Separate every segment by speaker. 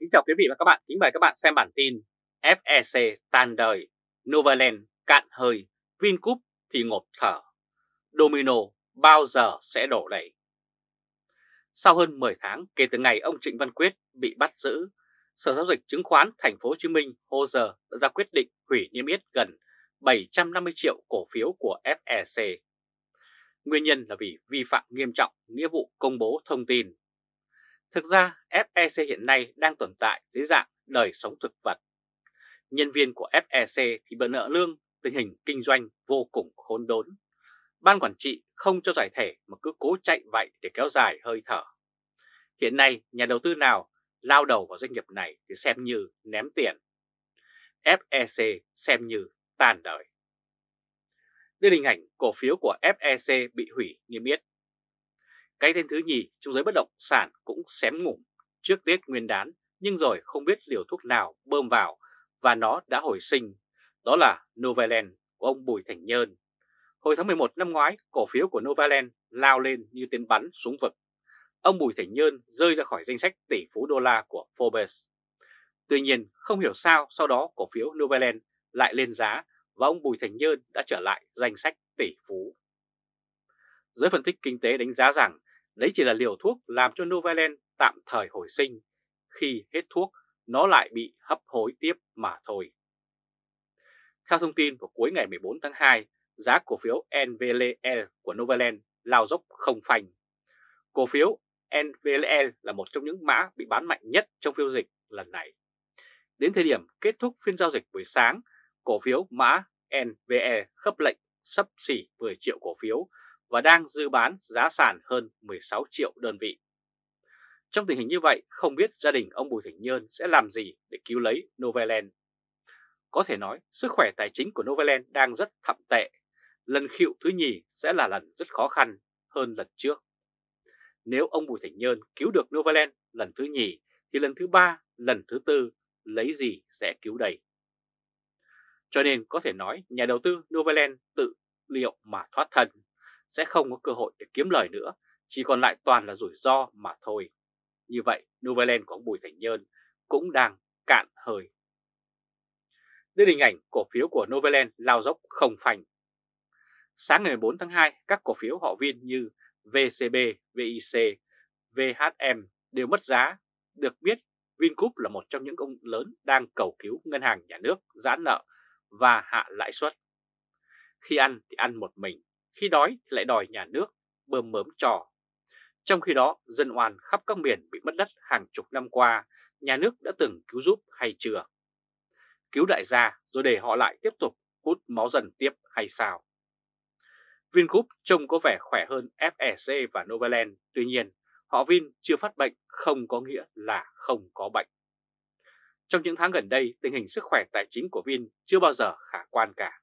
Speaker 1: Kính chào quý vị và các bạn, kính mời các bạn xem bản tin FEC tan đời, Novaland cạn hơi, Vingroup thì ngộp thở, Domino bao giờ sẽ đổ đầy. Sau hơn 10 tháng kể từ ngày ông Trịnh Văn Quyết bị bắt giữ, Sở Giao dịch Chứng khoán Thành phố Hồ Chí Minh hồ giờ đã ra quyết định hủy niêm yết gần 750 triệu cổ phiếu của FEC. Nguyên nhân là vì vi phạm nghiêm trọng nghĩa vụ công bố thông tin Thực ra FEC hiện nay đang tồn tại dưới dạng đời sống thực vật. Nhân viên của FEC thì bận nợ lương, tình hình kinh doanh vô cùng khốn đốn. Ban quản trị không cho giải thể mà cứ cố chạy vậy để kéo dài hơi thở. Hiện nay nhà đầu tư nào lao đầu vào doanh nghiệp này thì xem như ném tiền. FEC xem như tàn đời. Đây là hình ảnh cổ phiếu của FEC bị hủy niêm yết cái tên thứ nhì trong giới bất động sản cũng xém ngủ trước Tết Nguyên đán nhưng rồi không biết liều thuốc nào bơm vào và nó đã hồi sinh. Đó là Novaland của ông Bùi Thành Nhơn. Hồi tháng 11 năm ngoái, cổ phiếu của Novaland lao lên như tên bắn xuống vực. Ông Bùi Thành Nhơn rơi ra khỏi danh sách tỷ phú đô la của Forbes. Tuy nhiên, không hiểu sao sau đó cổ phiếu Novaland lại lên giá và ông Bùi Thành Nhơn đã trở lại danh sách tỷ phú. Giới phân tích kinh tế đánh giá rằng Đấy chỉ là liều thuốc làm cho Novaland tạm thời hồi sinh, khi hết thuốc nó lại bị hấp hối tiếp mà thôi. Theo thông tin vào cuối ngày 14 tháng 2, giá cổ phiếu NVLL của Novaland lao dốc không phanh. Cổ phiếu NVLL là một trong những mã bị bán mạnh nhất trong phiên dịch lần này. Đến thời điểm kết thúc phiên giao dịch buổi sáng, cổ phiếu mã NVE khớp lệnh sấp xỉ 10 triệu cổ phiếu và đang dư bán giá sàn hơn 16 triệu đơn vị. Trong tình hình như vậy, không biết gia đình ông Bùi Thành Nhơn sẽ làm gì để cứu lấy Novaland. Có thể nói, sức khỏe tài chính của Novaland đang rất thậm tệ. Lần khịu thứ nhì sẽ là lần rất khó khăn hơn lần trước. Nếu ông Bùi Thành Nhơn cứu được Novaland lần thứ nhì, thì lần thứ ba, lần thứ tư lấy gì sẽ cứu đầy. Cho nên có thể nói nhà đầu tư Novaland tự liệu mà thoát thân sẽ không có cơ hội để kiếm lời nữa, chỉ còn lại toàn là rủi ro mà thôi. Như vậy, Novaland của ông Bùi Thành Nhơn cũng đang cạn hơi. Đây là hình ảnh cổ phiếu của Novaland lao dốc không phanh. Sáng ngày 14 tháng 2, các cổ phiếu họ viên như VCB, VIC, VHM đều mất giá. Được biết, Vingroup là một trong những ông lớn đang cầu cứu ngân hàng nhà nước giãn nợ và hạ lãi suất. Khi ăn thì ăn một mình, khi đói thì lại đòi nhà nước bơm mớm trò. Trong khi đó, dân oan khắp các miền bị mất đất hàng chục năm qua, nhà nước đã từng cứu giúp hay chưa? Cứu đại gia rồi để họ lại tiếp tục hút máu dần tiếp hay sao? Vingroup trông có vẻ khỏe hơn FEC và Novaland, tuy nhiên họ Vin chưa phát bệnh không có nghĩa là không có bệnh. Trong những tháng gần đây, tình hình sức khỏe tài chính của Vin chưa bao giờ khả quan cả.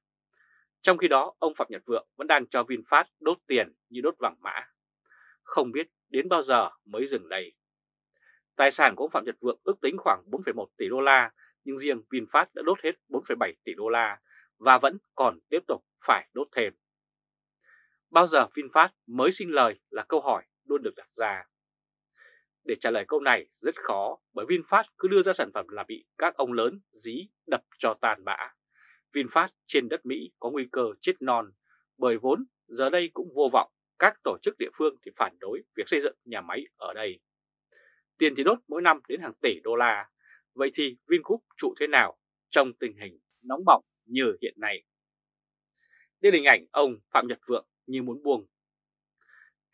Speaker 1: Trong khi đó, ông Phạm Nhật Vượng vẫn đang cho VinFast đốt tiền như đốt vàng mã. Không biết đến bao giờ mới dừng đây. Tài sản của ông Phạm Nhật Vượng ước tính khoảng 4,1 tỷ đô la, nhưng riêng VinFast đã đốt hết 4,7 tỷ đô la và vẫn còn tiếp tục phải đốt thêm. Bao giờ VinFast mới xin lời là câu hỏi luôn được đặt ra. Để trả lời câu này rất khó bởi VinFast cứ đưa ra sản phẩm là bị các ông lớn dí đập cho tàn bã. VinFast trên đất Mỹ có nguy cơ chết non bởi vốn giờ đây cũng vô vọng các tổ chức địa phương thì phản đối việc xây dựng nhà máy ở đây. Tiền thì đốt mỗi năm đến hàng tỷ đô la, vậy thì Vingroup trụ thế nào trong tình hình nóng bỏng như hiện nay? Đây là hình ảnh ông Phạm Nhật Vượng như muốn buông.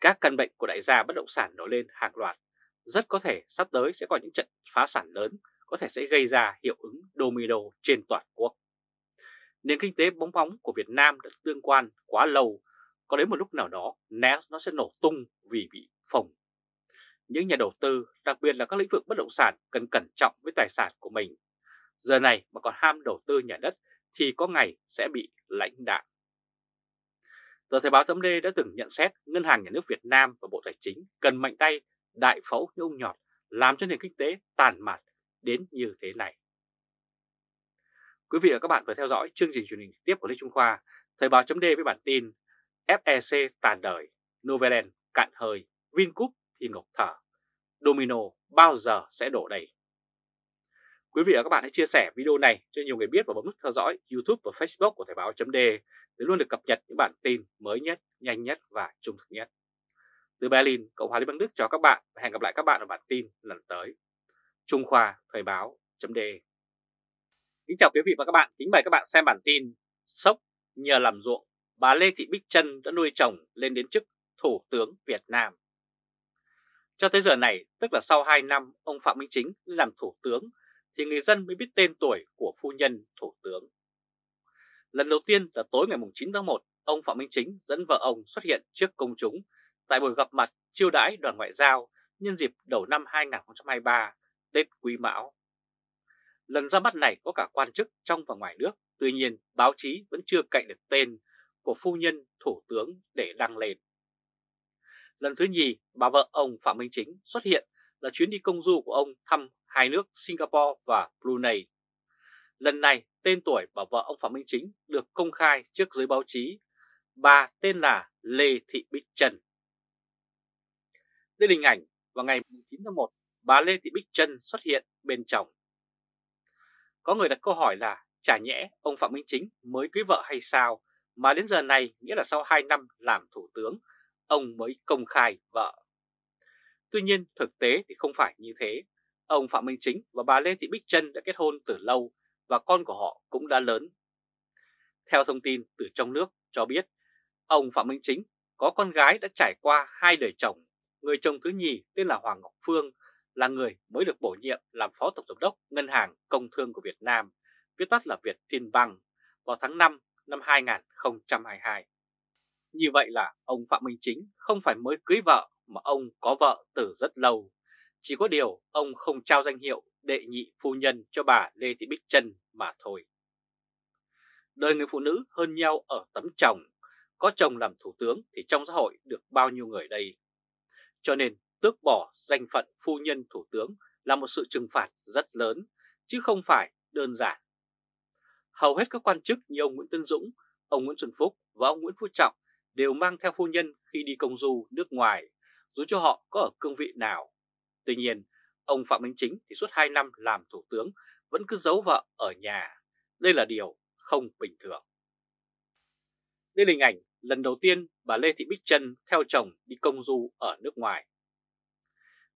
Speaker 1: Các căn bệnh của đại gia bất động sản nổi lên hàng loạt, rất có thể sắp tới sẽ có những trận phá sản lớn có thể sẽ gây ra hiệu ứng domino trên toàn quốc. Nền kinh tế bóng bóng của Việt Nam đã tương quan quá lâu, có đến một lúc nào đó nó sẽ nổ tung vì bị phồng. Những nhà đầu tư, đặc biệt là các lĩnh vực bất động sản cần cẩn trọng với tài sản của mình. Giờ này mà còn ham đầu tư nhà đất thì có ngày sẽ bị lãnh đạn. Tờ Thời báo chấm đã từng nhận xét Ngân hàng Nhà nước Việt Nam và Bộ Tài chính cần mạnh tay đại phẫu như ông nhọt làm cho nền kinh tế tàn mạt đến như thế này. Quý vị và các bạn vừa theo dõi chương trình truyền hình tiếp của Lê Trung Khoa, Thời báo chấm với bản tin FEC tàn đời, Novaland cạn hơi, Vingroup thì ngọc thở, Domino bao giờ sẽ đổ đầy. Quý vị và các bạn hãy chia sẻ video này cho nhiều người biết và bấm nút theo dõi YouTube và Facebook của Thời báo chấm để luôn được cập nhật những bản tin mới nhất, nhanh nhất và trung thực nhất. Từ Berlin, Cộng hòa Liên bang Đức chào các bạn và hẹn gặp lại các bạn ở bản tin lần tới. Trung Khoa Thời báo chấm Kính chào quý vị và các bạn, kính mời các bạn xem bản tin Sốc nhờ làm ruộng, bà Lê Thị Bích Trân đã nuôi chồng lên đến chức Thủ tướng Việt Nam. Cho tới giờ này, tức là sau 2 năm ông Phạm Minh Chính làm Thủ tướng, thì người dân mới biết tên tuổi của phu nhân Thủ tướng. Lần đầu tiên là tối ngày 9 tháng 1, ông Phạm Minh Chính dẫn vợ ông xuất hiện trước công chúng tại buổi gặp mặt chiêu đãi đoàn ngoại giao nhân dịp đầu năm 2023, Tết Quý Mão. Lần ra mắt này có cả quan chức trong và ngoài nước, tuy nhiên báo chí vẫn chưa cạnh được tên của phu nhân thủ tướng để đăng lên. Lần thứ nhì, bà vợ ông Phạm Minh Chính xuất hiện là chuyến đi công du của ông thăm hai nước Singapore và Brunei. Lần này, tên tuổi bà vợ ông Phạm Minh Chính được công khai trước giới báo chí. Bà tên là Lê Thị Bích Trân. Đây là hình ảnh vào ngày 9 tháng 1, bà Lê Thị Bích Trân xuất hiện bên chồng. Có người đặt câu hỏi là chả nhẽ ông Phạm Minh Chính mới cưới vợ hay sao mà đến giờ này nghĩa là sau 2 năm làm thủ tướng, ông mới công khai vợ. Tuy nhiên thực tế thì không phải như thế. Ông Phạm Minh Chính và bà Lê Thị Bích Trân đã kết hôn từ lâu và con của họ cũng đã lớn. Theo thông tin từ trong nước cho biết, ông Phạm Minh Chính có con gái đã trải qua hai đời chồng. Người chồng thứ nhì tên là Hoàng Ngọc Phương là người mới được bổ nhiệm làm Phó Tổng Giám đốc Ngân hàng Công thương của Việt Nam, viết tắt là Việt Thiên Băng, vào tháng 5 năm 2022. Như vậy là ông Phạm Minh Chính không phải mới cưới vợ mà ông có vợ từ rất lâu. Chỉ có điều ông không trao danh hiệu đệ nhị phu nhân cho bà Lê Thị Bích Trân mà thôi. Đời người phụ nữ hơn nhau ở tấm chồng, có chồng làm thủ tướng thì trong xã hội được bao nhiêu người đây. Cho nên tước bỏ danh phận phu nhân thủ tướng là một sự trừng phạt rất lớn, chứ không phải đơn giản. Hầu hết các quan chức như ông Nguyễn Tân Dũng, ông Nguyễn Xuân Phúc và ông Nguyễn Phú Trọng đều mang theo phu nhân khi đi công du nước ngoài, dù cho họ có ở cương vị nào. Tuy nhiên, ông Phạm Minh Chính thì suốt 2 năm làm thủ tướng vẫn cứ giấu vợ ở nhà. Đây là điều không bình thường. Đây là hình ảnh lần đầu tiên bà Lê Thị Bích Trân theo chồng đi công du ở nước ngoài.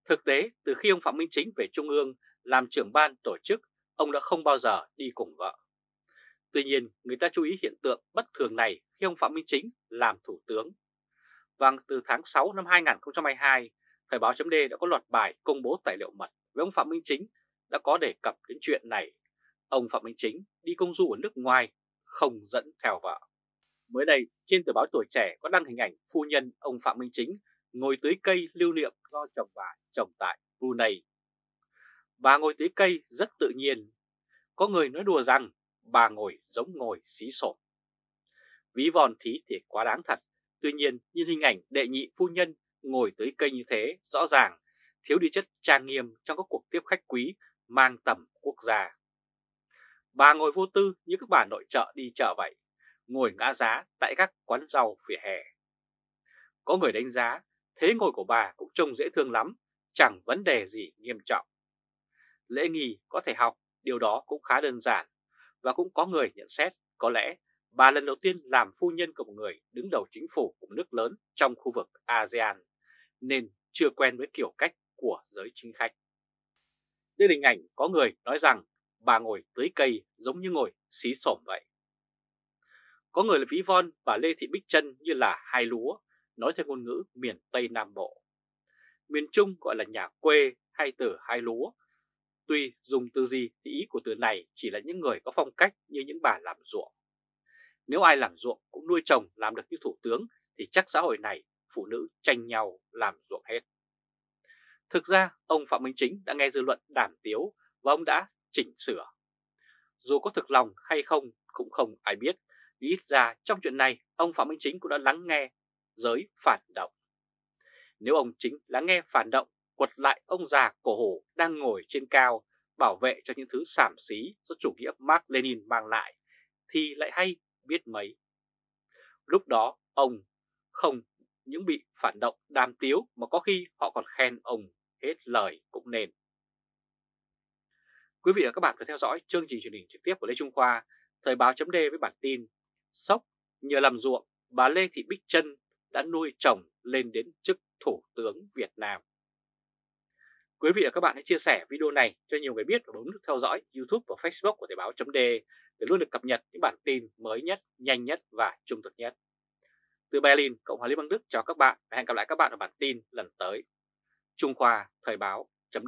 Speaker 1: Thực tế, từ khi ông Phạm Minh Chính về Trung ương làm trưởng ban tổ chức, ông đã không bao giờ đi cùng vợ. Tuy nhiên, người ta chú ý hiện tượng bất thường này khi ông Phạm Minh Chính làm thủ tướng. Và từ tháng 6 năm 2022, Thời báo chấm đã có loạt bài công bố tài liệu mật với ông Phạm Minh Chính đã có đề cập đến chuyện này. Ông Phạm Minh Chính đi công du ở nước ngoài, không dẫn theo vợ. Mới đây, trên tờ báo Tuổi Trẻ có đăng hình ảnh phu nhân ông Phạm Minh Chính ngồi tưới cây lưu niệm do chồng bà trồng tại Brunei. Bà ngồi tưới cây rất tự nhiên. Có người nói đùa rằng bà ngồi giống ngồi xí sổ. Ví von thí thì quá đáng thật. Tuy nhiên, nhìn hình ảnh đệ nhị phu nhân ngồi tưới cây như thế rõ ràng thiếu đi chất trang nghiêm trong các cuộc tiếp khách quý mang tầm quốc gia. Bà ngồi vô tư như các bà nội trợ đi chợ vậy, ngồi ngã giá tại các quán rau phía hè. Có người đánh giá thế ngồi của bà cũng trông dễ thương lắm, chẳng vấn đề gì nghiêm trọng. Lễ nghi có thể học, điều đó cũng khá đơn giản, và cũng có người nhận xét có lẽ bà lần đầu tiên làm phu nhân của một người đứng đầu chính phủ của nước lớn trong khu vực ASEAN, nên chưa quen với kiểu cách của giới chính khách. Đây là hình ảnh có người nói rằng bà ngồi tưới cây giống như ngồi xí xổm vậy. Có người là ví von bà Lê Thị Bích Trân như là hai lúa, nói theo ngôn ngữ miền Tây Nam Bộ. Miền Trung gọi là nhà quê hay từ hai lúa. Tuy dùng từ gì thì ý của từ này chỉ là những người có phong cách như những bà làm ruộng. Nếu ai làm ruộng cũng nuôi chồng làm được như thủ tướng thì chắc xã hội này phụ nữ tranh nhau làm ruộng hết. Thực ra, ông Phạm Minh Chính đã nghe dư luận đàm tiếu và ông đã chỉnh sửa. Dù có thực lòng hay không cũng không ai biết, ít ra trong chuyện này ông Phạm Minh Chính cũng đã lắng nghe giới phản động. Nếu ông Chính lắng nghe phản động, quật lại ông già cổ hổ đang ngồi trên cao bảo vệ cho những thứ sảm xí do chủ nghĩa Mark Lenin mang lại, thì lại hay biết mấy. Lúc đó ông không những bị phản động đàm tiếu mà có khi họ còn khen ông hết lời cũng nên. Quý vị và các bạn vừa theo dõi chương trình truyền hình trực tiếp của Lê Trung Khoa, Thời báo chấm với bản tin Sốc nhờ làm ruộng, bà Lê Thị Bích Trân đã nuôi chồng lên đến chức Thủ tướng Việt Nam. Quý vị và các bạn hãy chia sẻ video này cho nhiều người biết và bấm nút theo dõi YouTube và Facebook của Thời báo chấm để luôn được cập nhật những bản tin mới nhất, nhanh nhất và trung thực nhất. Từ Berlin, Cộng hòa Liên bang Đức chào các bạn và hẹn gặp lại các bạn ở bản tin lần tới. Trung Khoa Thời báo chấm